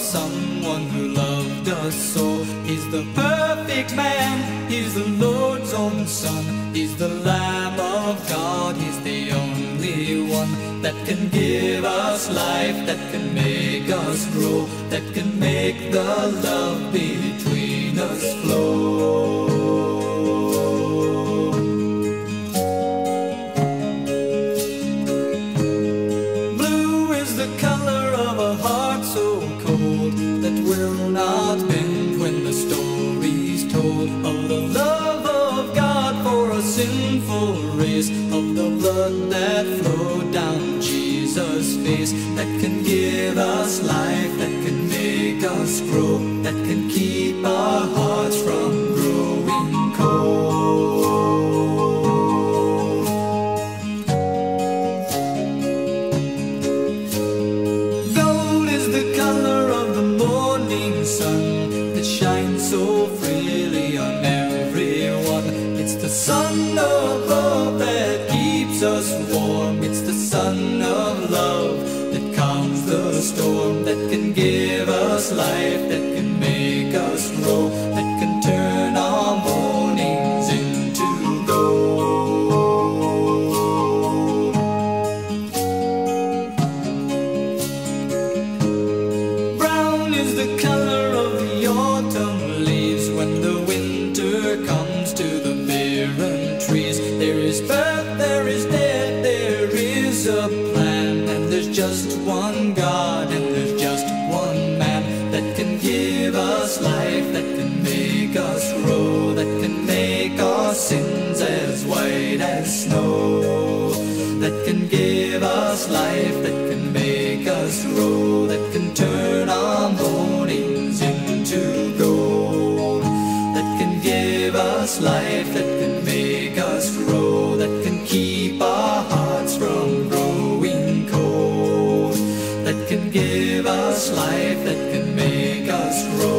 someone who loved us so. He's the perfect man, he's the Lord's own son, he's the Lamb of God, he's the only one that can give us life, that can make us grow, that can make the love between us flow. Sinful race, of the blood that flowed down Jesus' face, that can give us life, that can make us grow, that can keep our hearts from growing cold. Gold is the color of the morning sun that shines so freely warm. It's the sun of love that calms the storm, that can give us life, that can make us grow, that can turn our mornings into gold. Brown is the color of the autumn leaves when the winter comes to the barren trees. There is birth, there is just one God, and there's just one man that can give us life, that can make us grow, that can make our sins as white as snow, that can give us life, that can make us grow, that can turn our mornings into gold, that can give us life, that can give us life, that can make us grow.